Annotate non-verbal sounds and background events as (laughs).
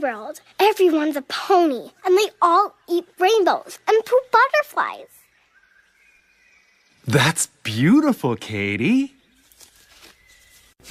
world, everyone's a pony, and they all eat rainbows and poop butterflies. That's beautiful, Katie. (laughs)